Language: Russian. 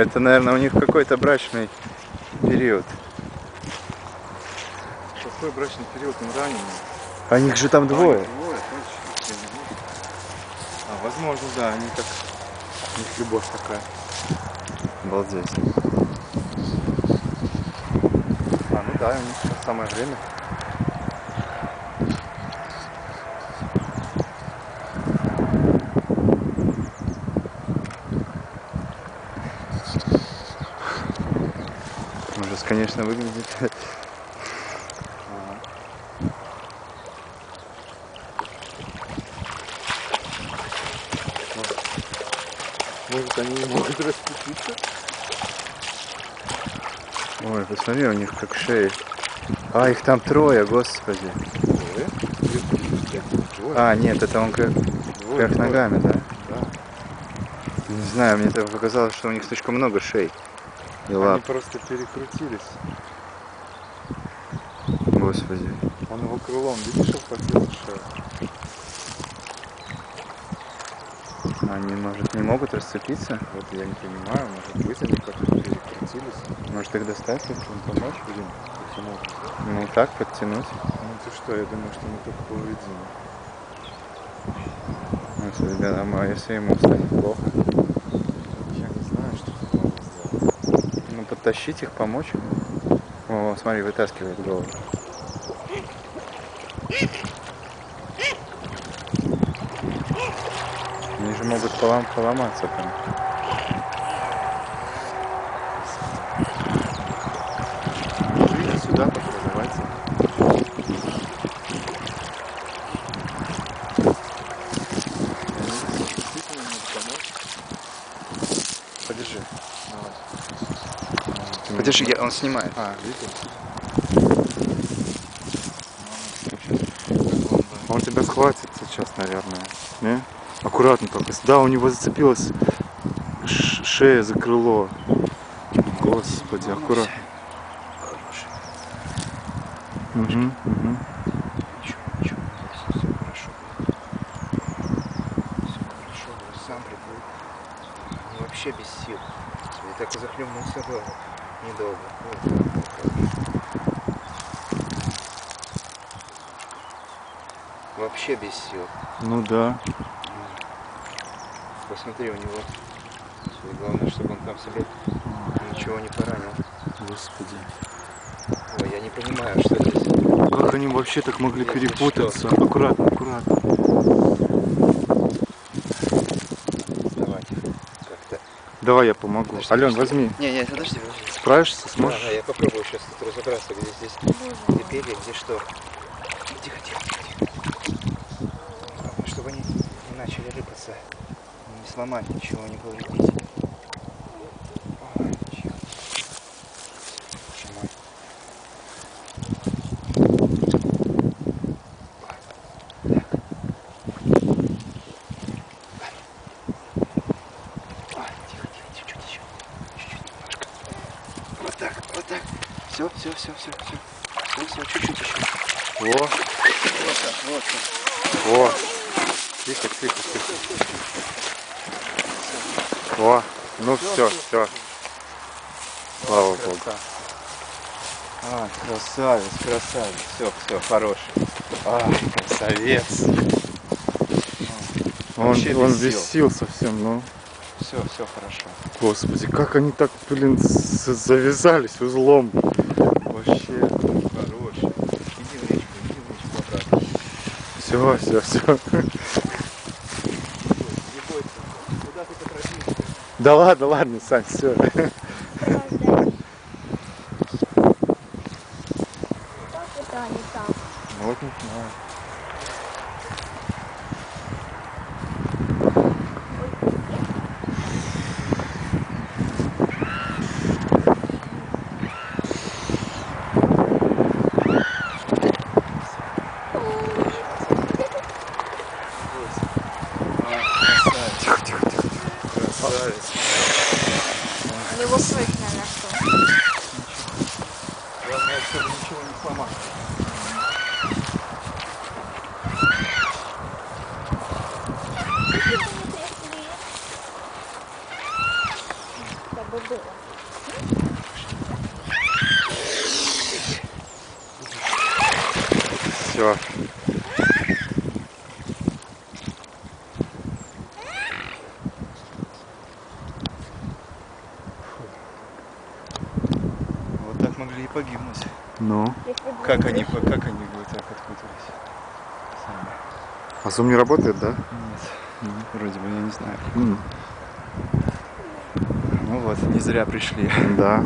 Это, наверное, у них какой-то брачный период. Какой брачный период им раненый? А них же там двое. А, двое, точно. А, возможно, да, они так... У них любовь такая. Обалдеть. А, ну да, у них самое время. Конечно, выглядит. Может, они не могут распуститься? Ой, посмотри, у них как шеи. А, их там трое, господи. А, нет, это он как, вверх ногами, да? Да. Не знаю, мне так показалось, что у них слишком много шей. И Они лап, просто перекрутились. господи. Он его крылом, видишь, обхватил шею? Они, может, не могут расцепиться? Вот я не понимаю, может быть, они как-то перекрутились. Может, их достать? Им помочь, блин, почему? Ну, так, подтянуть. Ну ты что, я думаю, что мы только повредим. Ну, ребята, а если ему станет плохо? Я не знаю, что тут можно сделать. Ну, подтащить их, помочь. О, смотри, вытаскивает голову. Они же могут полом, поломаться там. Мне- я, он снимает. А, видишь? Он тебя схватит сейчас, наверное. Не? Аккуратно только. Да, у него зацепилась шея за крыло. Господи, аккуратно. Угу, угу. Вообще без сил. Я так и захлебнулся было. Недолго. Вообще без сил. Ну да. Посмотри, у него. Главное, чтобы он там себе ничего не поранил. Господи. Ой, я не понимаю, что здесь. Как они вообще так могли Если перепутаться? Аккуратно, аккуратно. Давайте. Как-то. Давай я помогу. Подожди, Ален, подожди. возьми. Не, не, подожди, подожди. Справишься, Да, сможешь? да, я попробую сейчас тут разобраться, где здесь где перья, где что. Тихо, тихо, тихо. Главное, чтобы они не начали рыпаться, не сломать ничего, не повредить. Ой, тихо. Боже мой. Ой, тихо, тихо, чуть-чуть еще. Чуть-чуть немножко. Вот так. Все, все, все, все, все. Все, все, чуть-чуть еще. О, Вот так, вот так. о. Тихо, тихо, тихо. О, ну все, все. Слава Богу. А, красавец, красавец. Все, все, хороший. А, красавец. Он, он без без сил. сил совсем, ну. Все, все хорошо. Господи, как они так, блин, завязались узлом. Вообще. Хороший. Иди в речку, иди в речку обратно. Все, все, все. Не бойся. Куда ты поторопился? Да ладно, ладно, Сань, все. Вот не знаю. Тихо, тихо, тихо. Красавец. У него прыг на носу. Главное, чтобы ничего не сломать. бы было. Все. Вот так могли и погибнуть. Ну. Как они, как они вот так откутывались? Сами. А зум не работает, да? Нет. Вроде бы, я не знаю. М, Ну вот, не зря пришли. Да.